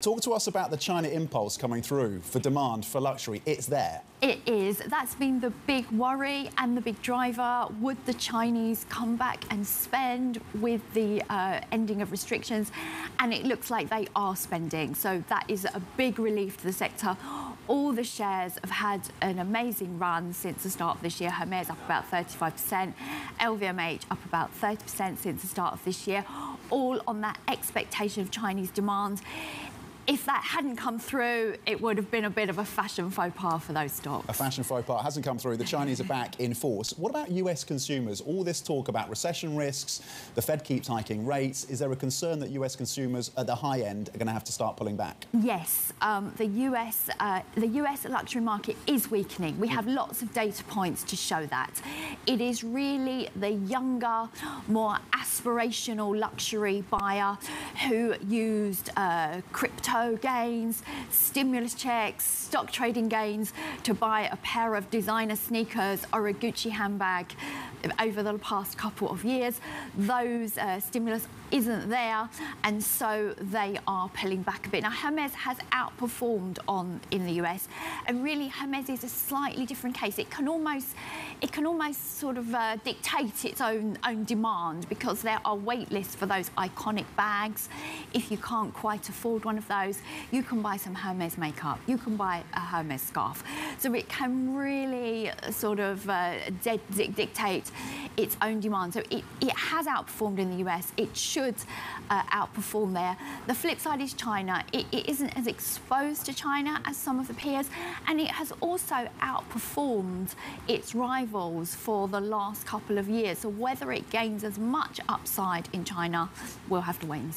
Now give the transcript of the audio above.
Talk to us about the China impulse coming through for demand for luxury. It's there. It is. That's been the big worry and the big driver. Would the Chinese come back and spend with the uh, ending of restrictions? And it looks like they are spending. So that is a big relief to the sector. All the shares have had an amazing run since the start of this year. Hermes up about 35%, LVMH up about 30% since the start of this year, all on that expectation of Chinese demand if that hadn't come through, it would have been a bit of a fashion faux pas for those stocks. A fashion faux pas hasn't come through. The Chinese are back in force. What about US consumers? All this talk about recession risks, the Fed keeps hiking rates. Is there a concern that US consumers at the high end are going to have to start pulling back? Yes, um, the US uh, the US luxury market is weakening. We have lots of data points to show that. It is really the younger, more aspirational luxury buyer who used uh, crypto gains, stimulus checks, stock trading gains to buy a pair of designer sneakers or a Gucci handbag over the past couple of years. Those uh, stimulus isn't there, and so they are pulling back a bit. Now, Hermes has outperformed on in the US, and really Hermes is a slightly different case. It can almost, it can almost sort of uh, dictate its own own demand because there are wait lists for those iconic bags. If you can't quite afford one of those you can buy some Hermes makeup, you can buy a Hermes scarf. So it can really uh, sort of uh, dictate its own demand. So it, it has outperformed in the US. It should uh, outperform there. The flip side is China. It, it isn't as exposed to China as some of the peers, and it has also outperformed its rivals for the last couple of years. So whether it gains as much upside in China, we'll have to wait and see.